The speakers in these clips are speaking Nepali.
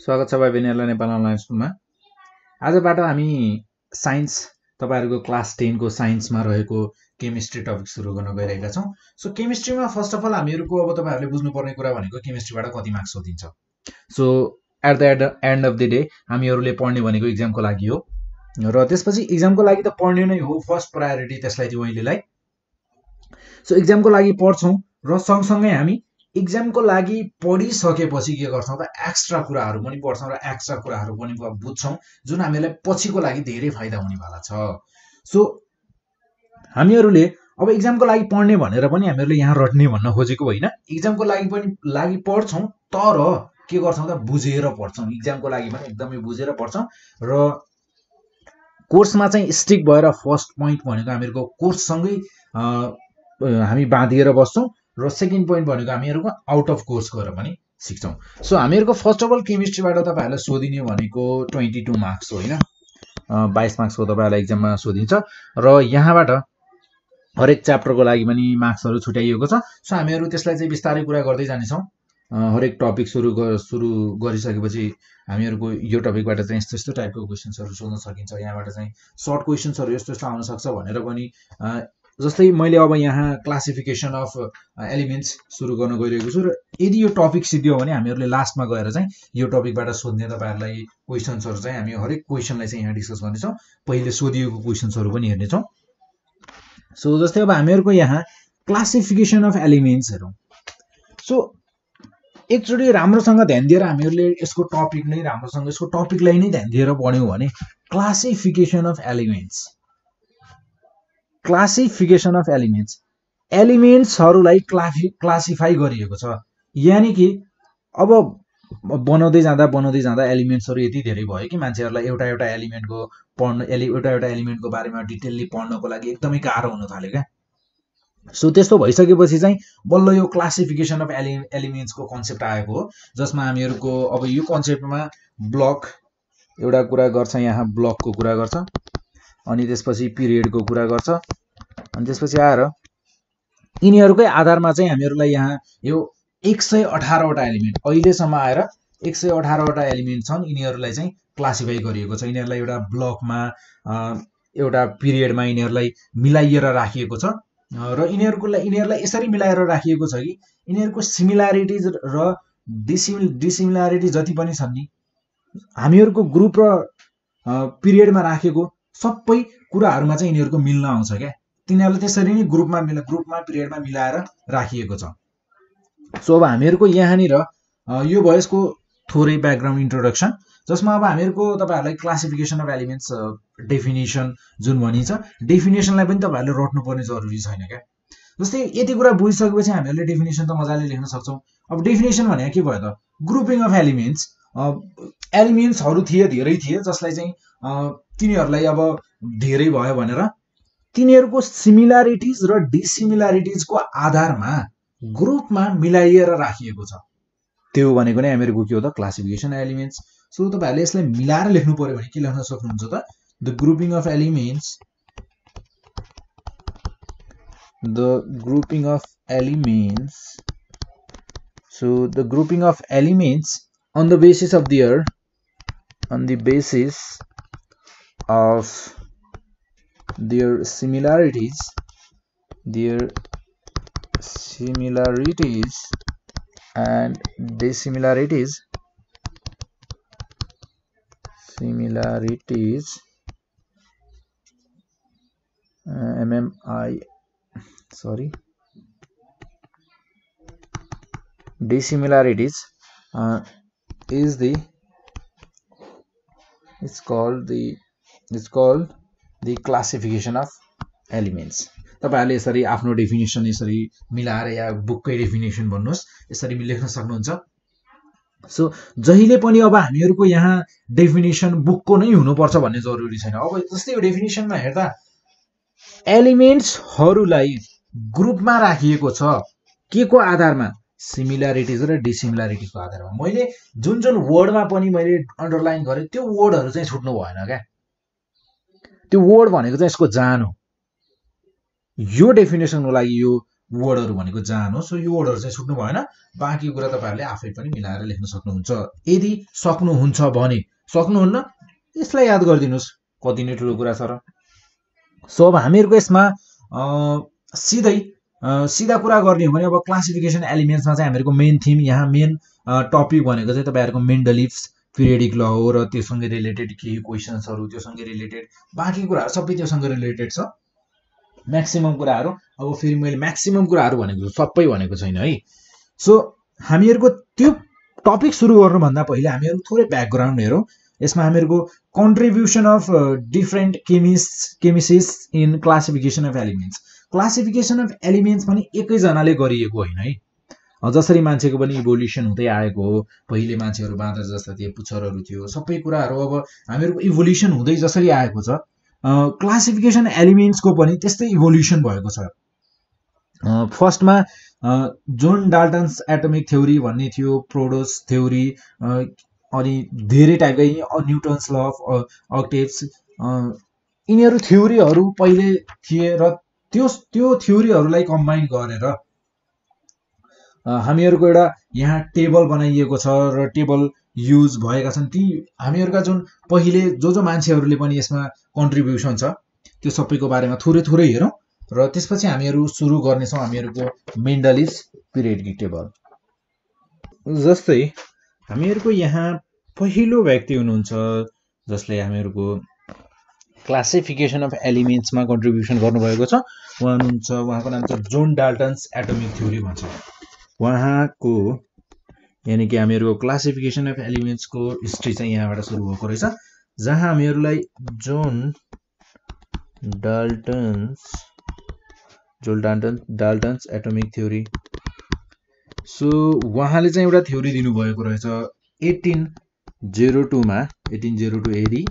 स्वागत छ भाइ बहिनीहरूलाई नेपाल अनलाइन स्कुलमा। आजबाट हामी साइन्स तपाईँहरूको क्लास टेनको साइन्समा रहेको केमिस्ट्री टपिक सुरु गर्न गइरहेका छौँ। सो केमिस्ट्रीमा फर्स्ट अफ अल हामीहरूको अब तपाईँहरूले बुझ्नुपर्ने कुरा भनेको केमिस्ट्रीबाट कति marks सोधिन्छ। So at the at end of the day हामीहरूले पढ्ने भनेको इक्जामको लागि हो। र त्यसपछि इक्जामको लागि त पढ्ने नै हो फर्स्ट प्रायोरिटी त्यसलाई दिउँ अहिलेलाई। सो इक्जामको लागि पढ्छौँ र सँगसँगै हामी इक्जामको लागि पढिसकेपछि के गर्छौँ त एक्स्ट्रा कुराहरू पनि पढ्छौँ र एक्स्ट्रा कुराहरू पनि बुझ्छौँ जुन हामीलाई पछिको लागि धेरै फाइदा हुनेवाला छ। सो हामीहरूले अब इक्जामको लागि पढ्ने भनेर पनि हामीहरूले यहाँ रट्ने भन्न खोजेको होइन। इक्जामको लागि पनि लागि पढ्छौँ तर के गर्छौँ त बुझेर पढ्छौँ। इक्जामको लागि पनि एकदमै बुझेर पढ्छौँ र कोर्समा चाहिँ स्टिक भएर फर्स्ट पोइन्ट भनेको हामीहरूको कोर्ससँगै हामी बाँधिएर बस्छौँ। र सेकेन्ड पोइन्ट भनेको हामीहरूको आउट अफ कोर्स गएर पनि सिक्छौँ। सो हामीहरूको फर्स्ट अफ अल केमिस्ट्रीबाट तपाईँहरूलाई सोधिने भनेको ट्वेन्टी टू मार्क्स होइन? बाइस मार्क्सको तपाईँहरूलाई इक्जाममा सोधिन्छ र यहाँबाट हरेक च्याप्टरको लागि पनि मार्क्सहरू छुट्याइएको छ। सो हामीहरू त्यसलाई चाहिँ बिस्तारै कुरा गर्दै जानेछौँ। हरेक टपिक सुरु सुरु गरिसकेपछि हामीहरूको यो टपिकबाट चाहिँ यस्तो यस्तो टाइपको क्वेसन्सहरू सोध्न सकिन्छ। यहाँबाट चाहिँ सर्ट क्वेसन्सहरू यस्तो यस्तो आउन सक्छ भनेर पनि जस्तै मैले अब यहाँ क्लासिफिकेसन अफ एलिमेन्ट्स सुरु गर्न गइरहेको छु र यदि यो टपिक सिद्धियो भने हामीहरूले लास्टमा गएर चाहिँ यो टपिकबाट सोध्ने तपाईँहरूलाई क्वेसन्सहरू चाहिँ हामी हरेक क्वेसनलाई चाहिँ यहाँ डिस्कस गर्नेछौँ। पहिले सोधिएको क्वेसन्सहरू पनि हेर्नेछौँ। सो जस्तै अब हामीहरूको यहाँ क्लासिफिकेसन अफ एलिमेन्ट्स हेरौँ। सो एकचोटि राम्रोसँग ध्यान दिएर हामीहरूले यसको टपिक नै राम्रोसँग यसको टपिकलाई नै ध्यान दिएर पढ्यौँ भने classification of elements classification of elements एलिमेन्ट्सहरूलाई क्लाफि क्लासिफाई गरिएको छ। यानि कि अब बनाउँदै जाँदा बनाउँदै जाँदा एलिमेन्ट्सहरू यति धेरै भयो कि मान्छेहरूलाई एउटा एउटा एलिमेन्टको पढ्नु एलि एउटा एउटा एलिमेन्टको बारेमा डिटेलली पढ्नको लागि एकदमै गाह्रो हुन थाल्यो क्या। सो त्यस्तो भइसकेपछि चाहिँ बल्ल यो क्लासिफिकेसन अफ एलि एलिमेन्ट्सको कन्सेप्ट आएको हो जसमा हामीहरूको अब यो कन्सेप्टमा ब्लक एउटा कुरा गर्छ यहाँ ब्लकको कुरा गर्छ। अनि त्यसपछि पिरियडको कुरा गर्छ। अनि त्यसपछि आएर यिनीहरूकै आधारमा चाहिँ हामीहरूलाई यहाँ यो एक सय अठारवटा एलिमेन्ट अहिलेसम्म आएर एक सय अठारवटा एलिमेन्ट छन् यिनीहरूलाई चाहिँ क्लासिफाई गरिएको छ। यिनीहरूलाई एउटा ब्लकमा एउटा पिरियडमा यिनीहरूलाई मिलाइएर राखिएको छ। र यिनीहरूको यिनीहरूलाई यसरी मिलाएर राखिएको छ कि यिनीहरूको सिमिल्यारिटिज र डिसिमि डिसिमिल्यारिटी जति पनि छन् नि हामीहरूको ग्रुप र पिरियडमा राखेको सबै कुराहरूमा चाहिँ यिनीहरूको मिल्न आउँछ क्या। तिनीहरूलाई त्यसरी नै ग्रुपमा मिला ग्रुपमा पिरियडमा मिलाएर राखिएको छ। सो अब हामीहरूको यहाँनिर यो भयो यसको थोरै ब्याकग्राउन्ड इन्ट्रोडक्सन जसमा अब हामीहरूको तपाईँहरूलाई क्लासिफिकेसन अफ एलिमेन्ट्स डेफिनेसन जुन भनिन्छ डेफिनेसनलाई पनि तपाईँहरूले रोट्नुपर्ने जरुरी छैन क्या। जस्तै यति कुरा बुझिसकेपछि हामीहरूले डेफिनेसन त मजाले लेख्न सक्छौँ। अब डेफिनेसन भनेको के भयो त? ग्रुपिङ अफ एलिमेन्ट्स एलिमेन्ट्सहरू थिए धेरै थिए जसलाई चाहिँ तिनीहरूलाई अब धेरै भयो भनेर तिनीहरूको सिमिल्यारिटिज र डिसिमिल्यारिटिजको आधारमा ग्रुपमा मिलाइएर राखिएको छ। त्यो भनेको नै हामीहरूको के हो त? क्लासिफिकेसन एलिमेन्ट्स सो तपाईँहरूले यसलाई मिलाएर लेख्नु पऱ्यो भने के लेख्न सक्नुहुन्छ त? The grouping of elements the grouping of elements so the grouping of elements on the basis of their on the basis of their similarities their similarities and dissimilarities similarities uh, mmi sorry dissimilarities uh, is the it's called the it's called the classification of elements. तपाईँहरूले यसरी आफ्नो डेफिनेसन यसरी मिलाएर या बुककै डेफिनेसन भन्नुहोस् यसरी लेख्न सक्नुहुन्छ। सो जहिले पनि अब हामीहरूको यहाँ डेफिनेसन बुकको नै हुनुपर्छ भन्ने जरुरी छैन। अब जस्तै यो डेफिनेसनमा हेर्दा एलिमेन्ट्सहरूलाई ग्रुपमा राखिएको छ। के को आधारमा? सिमिल्यारिटिज र डिसिमिल्यारिटिजको आधारमा। मैले जुन जुन वर्डमा पनि मैले अन्डरलाइन गरेँ त्यो वर्डहरू चाहिँ छुट्नु भएन क्या। त्यो वर्ड भनेको चाहिँ यसको जान हो। यो डेफिनेसनको लागि यो वर्डहरू भनेको जान हो। सो यो वर्डहरू चाहिँ छुट्नु भएन। बाँकी कुरा तपाईँहरूले आफै पनि मिलाएर लेख्न सक्नुहुन्छ। यदि सक्नुहुन्छ भने सक्नुहुन्न यसलाई याद गरिदिनुहोस्। कति नै ठुलो कुरा छ र। सो अब हामीहरूको यसमा सिधै सिधा कुरा गर्ने हो भने अब क्लासिफिकेसन एलिमेन्ट्समा चाहिँ हामीहरूको मेन थिम यहाँ मेन टपिक भनेको चाहिँ तपाईँहरूको मेन्डलिप्स पिरियडिक ल हो र त्योसँग रिलेटेड केही क्वेसन्सहरू त्योसँग रिलेटेड बाँकी कुराहरू सबै त्योसँग रिलेटेड छ। म्याक्सिमम् कुराहरू अब फेरि मैले म्याक्सिमम् कुराहरू भनेको सबै भनेको छैन है। सो हामीहरूको त्यो टपिक सुरु गर्नुभन्दा पहिले हामीहरू थोरै ब्याकग्राउन्ड हेरौँ। यसमा हामीहरूको contribution of different chemist केमिसिस in classification of elements classification of elements पनि एकैजनाले गरिएको होइन है। जसरी मान्छेको पनि इभोल्युसन हुँदै आएको हो पहिले मान्छेहरू बाँदर जस्ता थिए पुच्छरहरू थियो सबै कुराहरू अब हामीहरूको इभोल्युसन हुँदै जसरी आएको छ। क्लासिफिकेसन एलिमेन्ट्सको पनि त्यस्तै इभोल्युसन भएको छ। फर्स्टमा जोन डाल्टन्स एटोमिक थ्योरी भन्ने थियो प्रोडोस थ्योरी अनि धेरै टाइपका न्युटन्स ल अफ अक्टेप्स यिनीहरू थ्योरीहरू पहिले थिए र त्यो त्यो थ्योरीहरूलाई कम्बाइन गरेर हामीहरूको एउटा यहाँ टेबल बनाइएको छ र टेबल युज भएका छन्। ती हामीहरूका जुन पहिले जो जो मान्छेहरूले पनि यसमा कन्ट्रिब्युसन छ त्यो सबैको बारेमा थोरै थोरै हेरौँ र त्यसपछि हामीहरू सुरु गर्नेछौँ हामीहरूको मेन्डलिस पिरियडिक टेबल जस्तै हामीहरूको यहाँ पहिलो व्यक्ति हुनुहुन्छ जसले हामीहरूको क्लासिफिकेसन अफ एलिमेन्ट्समा कन्ट्रिब्युसन गर्नुभएको छ। उहाँ हुनुहुन्छ उहाँको नाम छ जोन डाल्टन्स एटोमिक थ्योरी भन्छ। उहाँको यानि कि हामीहरूको क्लासिफिकेसन अफ एलिमेन्ट्सको हिस्ट्री चाहिँ यहाँबाट सुरु भएको रहेछ। जहाँ हामीहरूलाई John Dalton's John Dalton's Dalton's atomic theory so उहाँले चाहिँ एउटा थ्योरी दिनुभएको रहेछ। एटिन जेरो टूमा एटिन जेरो टू एडी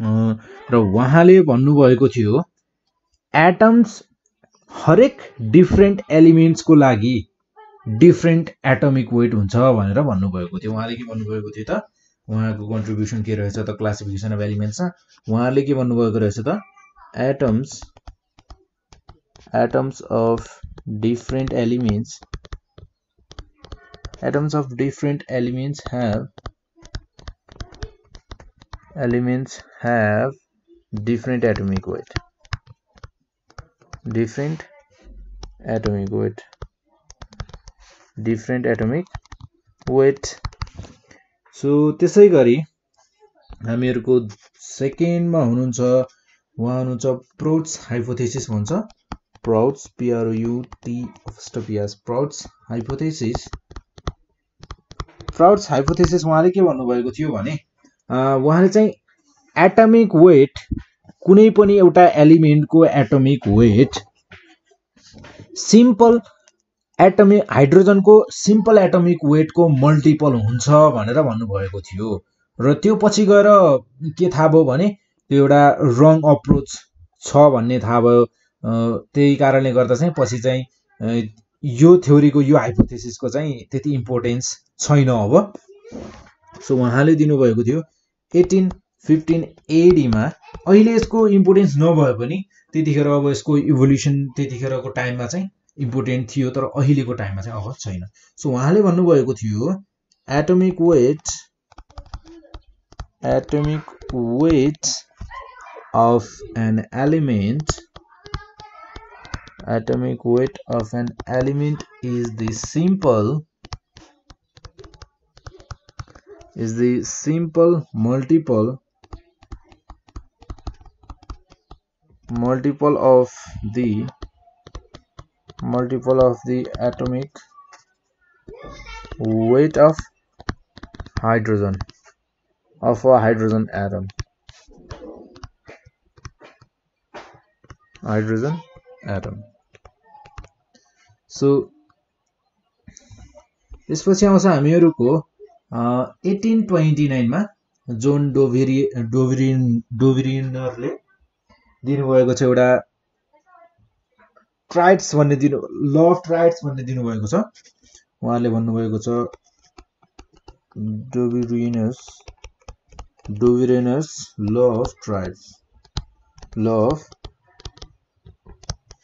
र उहाँले भन्नुभएको थियो एटम्स हरेक डिफ्रेन्ट एलिमेन्ट्सको लागि डिफ्रेन्ट एटमिक वेट हुन्छ भनेर भन्नुभएको थियो। उहाँले के भन्नुभएको थियो त? उहाँको कन्ट्रिब्युसन के रहेछ त? क्लासिफिकेसन अफ एलिमेन्ट्समा उहाँले के भन्नुभएको रहेछ त? Atoms atoms of different elements atoms of different elements have elements have different atomic weight. Different atomic weight. Different atomic weight so त्यसै गरी हामीहरूको सेकेन्डमा हुनुहुन्छ उहाँ हुनुहुन्छ प्रोट्स हाइपोथेसिस भन्छ। Prout's PRUT first PS Prout's hypothesis Prout's hypothesis उहाँले के भन्नुभएको थियो भने उहाँले चाहिँ एटमिक वेट कुनै पनि एउटा एलिमेन्टको एटमिक वेट सिम्पल एटमिक हाइड्रोजनको सिम्पल एटमिक वेटको मल्टिपल हुन्छ भनेर भन्नुभएको थियो। र त्यो पछि गएर के थाहा भयो भने त्यो एउटा रङ अप्रोच छ भन्ने थाहा भयो। त्यही कारणले गर्दा चाहिँ पछि चाहिँ यो थ्योरीको यो हाइपोथेसिसको चाहिँ त्यति इम्पोर्टेन्स छैन अब। सो उहाँले दिनुभएको थियो एटिन फिफ्टिन एडीमा अहिले यसको इम्पोर्टेन्स नभए पनि त्यतिखेर अब यसको इभोल्युसन त्यतिखेरको टाइममा चाहिँ इम्पोर्टेन्ट थियो तर अहिलेको टाइममा चाहिँ अब छैन। सो उहाँले भन्नुभएको थियो atomic weight atomic weight of an element atomic weight of an element is the simple is the simple multiple multiple of the multiple of the atomic weight of hydrogen of a hydrogen atom hydrogen atom so त्यसपछि आउँछ हामीहरूको एटिन ट्वेन्टी नाइनमा जोन डोभेरी डोभरिन डोभरिनरले दिनुभएको छ एउटा ट्राइट्स भन्ने दिनु ल अफ ट्राइट्स भन्ने दिनुभएको छ। उहाँले भन्नुभएको छ Dobereiner's Dobereiner's law of triads. Law of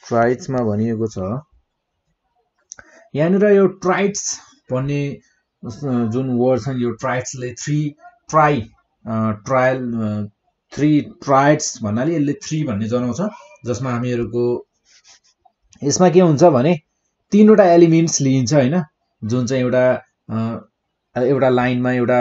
ट्राइट्समा भनिएको छ यहाँनिर यो ट्राइट्स भन्ने जुन वर्ड छ यो ट्राइट्सले three try trial three triads भन्नाले यसले थ्री भन्ने जनाउँछ जसमा हामीहरूको यसमा के हुन्छ भने तिनवटा एलिमेन्ट्स लिइन्छ होइन जुन चाहिँ एउटा एउटा लाइनमा एउटा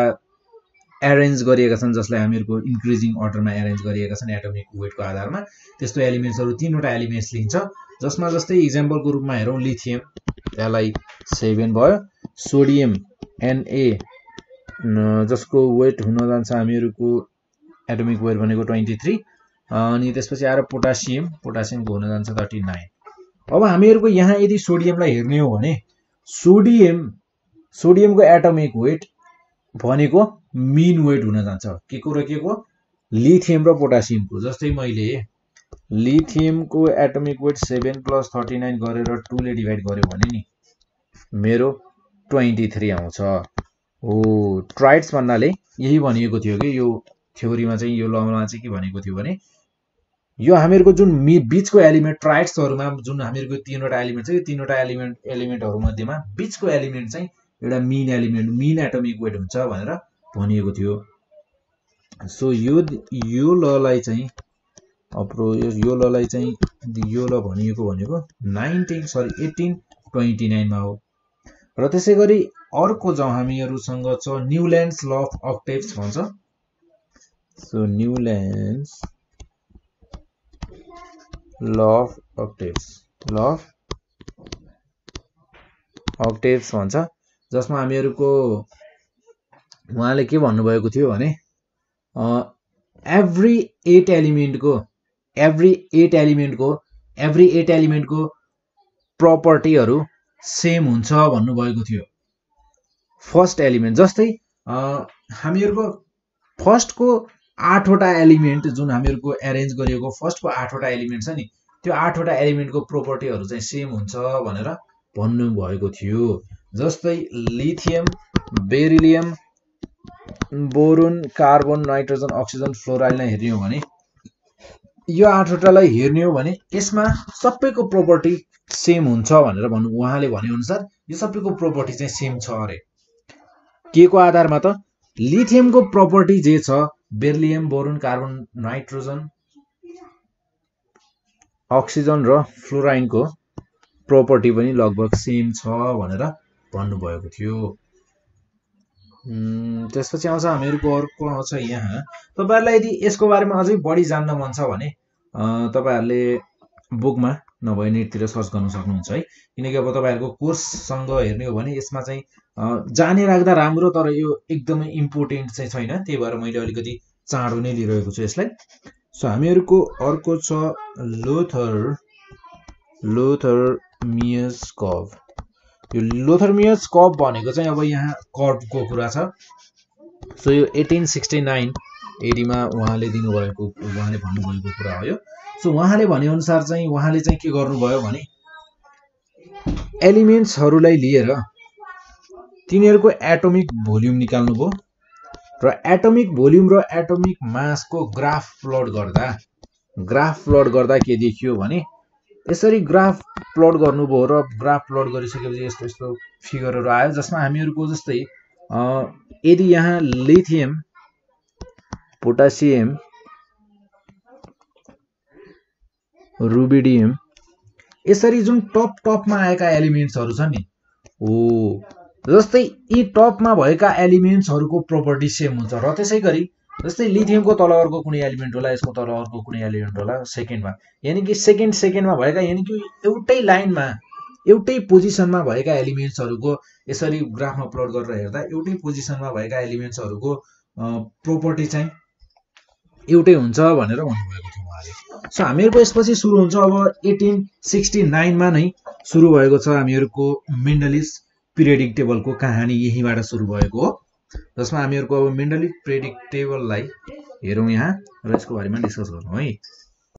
एरेन्ज गरिएका छन् जसलाई हामीहरूको इन्क्रिजिङ अर्डरमा एरेन्ज गरिएका छन् एटोमिक वेटको आधारमा। त्यस्तो एलिमेन्ट्सहरू तिनवटा एलिमेन्ट्स लिन्छ जसमा जस्तै इक्जाम्पलको रूपमा हेरौँ लिथियम एलआई सेभेन भयो सोडियम एनए जसको वेट हुन जान्छ हामीहरूको एटोमिक वेट भनेको ट्वेन्टी थ्री अनि त्यसपछि आएर पोटासियम पोटासियमको हुन जान्छ थर्टी नाइन अब हामीहरूको यहाँ यदि सोडियमलाई हेर्ने हो भने सोडियम सोडियमको एटोमिक वेट भनेको मिन वेट हुन जान्छ। के को र के को? लिथियम र पोटासियमको। जस्तै मैले लिथियमको atomic weight seven plus thirty nine गरेर टूले डिभाइड गऱ्यो भने नि मेरो ट्वेन्टी थ्री आउँछ। हो ट्राइड्स भन्नाले यही भनिएको थियो कि यो थ्योरीमा चाहिँ यो लमा चाहिँ के भनेको थियो भने यो हामीहरूको जुन मि बिचको एलिमेन्ट ट्राइड्सहरूमा जुन हामीहरूको तिनवटा एलिमेन्ट छ यो तिनवटा एलिमेन्ट एलिमेन्टहरू मध्येमा बिचको एलिमेन्ट चाहिँ एउटा mean element mean atomic weight हुन्छ भनेर भनिएको थियो। सो यो यो ललाई चाहिँ अप्रो यो ललाई चाहिँ यो ल भनिएको भनेको नाइन्टिन सरी एट्टिन ट्वेन्टी नाइनमा हो। र त्यसै गरी अर्को जाउँ हामीहरूसँग छ न्युल्यान्ड्स ल अफ अक्टेप्स भन्छ। So न्युल्यान्ड्स law of अक्टेप्स law of अक्टेप्स भन्छ जसमा हामीहरूको उहाँले के भन्नुभएको थियो भने एभ्री एट एलिमेन्टको एभ्री एट एलिमेन्टको एभ्री एट एलिमेन्टको प्रपर्टीहरू सेम हुन्छ भन्नुभएको थियो। फर्स्ट एलिमेन्ट जस्तै हामीहरूको फर्स्टको आठवटा एलिमेन्ट जुन हामीहरूको एरेन्ज गरिएको फर्स्टको आठवटा एलिमेन्ट छ नि त्यो आठवटा एलिमेन्टको प्रोपर्टीहरू चाहिँ सेम हुन्छ भनेर भन्नुभएको थियो। जस्तै lithium beryllium boron carbon nitrogen oxygen फ्लोराइडलाई हेर्ने हो भने यो आठवटालाई हेर्ने हो भने यसमा सबैको प्रोपर्टी सेम हुन्छ भनेर भन्नु उहाँले भनेअनुसार यो सबैको प्रोपर्टी चाहिँ सेम छ अरे। के को आधारमा त? लिथियमको प्रोपर्टी जे छ beryllium boron carbon nitrogen oxygen र फ्लोराइनको प्रोपर्टी पनि लगभग सेम छ भनेर भन्नुभएको थियो। त्यसपछि आउँछ हामीहरूको अर्को आउँछ यहाँ। तपाईँहरूलाई यदि यसको बारेमा अझै बढी जान्न मन छ भने तपाईँहरूले बुकमा नभए नेटतिर सर्च गर्नु सक्नुहुन्छ है। किनकि अब तपाईँहरूको कोर्ससँग हेर्ने हो भने यसमा चाहिँ जाने राख्दा राम्रो तर यो एकदमै इम्पोर्टेन्ट चाहिँ छैन। त्यही भएर मैले अलिकति चाँडो नै लिइरहेको छु यसलाई। सो हामीहरूको अर्को छ लोथर लोथर मियस कभ यो लोथर्मियस कप भनेको चाहिँ अब यहाँ कर्पको कुरा छ। सो यो एटिन सिक्सटी नाइन एडीमा उहाँले दिनुभएको उहाँले भन्नुभएको कुरा हो यो। सो उहाँले भनेअनुसार चाहिँ उहाँले चाहिँ के गर्नुभयो भने एलिमेन्ट्सहरूलाई लिएर तिनीहरूको एटोमिक भोल्युम निकाल्नुभयो र एटोमिक भोल्युम र एटोमिक मासको ग्राफ प्लट गर्दा ग्राफ प्लट गर्दा के देखियो भने यसरी ग्राफ प्लट गर्नुभयो र ग्राफ प्लट गरिसकेपछि यस्तो यस्तो फिगरहरू आयो जसमा हामीहरूको जस्तै यदि यहाँ लिथियम पोटासियम रुबिडियम यसरी जुन टप टपमा आएका एलिमेन्ट्सहरू छ नि हो जस्तै यी टपमा भएका एलिमेन्ट्सहरूको प्रोपर्टी सेम हुन्छ र त्यसै गरी जस्तै लिथियमको तल अर्को कुनै एलिमेन्ट होला यसको तल अर्को कुनै एलिमेन्ट होला सेकेन्डमा। यानि कि सेकेन्ड सेकेन्डमा भएका यानि कि एउटै लाइनमा एउटै पोजिसनमा भएका एलिमेन्ट्सहरूको यसरी ग्राफमा प्लट गरेर हेर्दा एउटै पोजिसनमा भएका एलिमेन्ट्सहरूको प्रोपर्टी चाहिँ एउटै हुन्छ भनेर भन्नुभएको थियो उहाँले। सो हामीहरूको यसपछि सुरु हुन्छ अब एटिन सिक्सटी नाइनमा नै सुरु भएको छ हामीहरूको मेन्डलिस पिरियडिक टेबलको कहानी यहीँबाट सुरु भएको हो। जसमा हामीहरूको अब मेन्डली प्रेडिक्टेबललाई हेरौँ यहाँ र यसको बारेमा डिस्कस गरौँ है।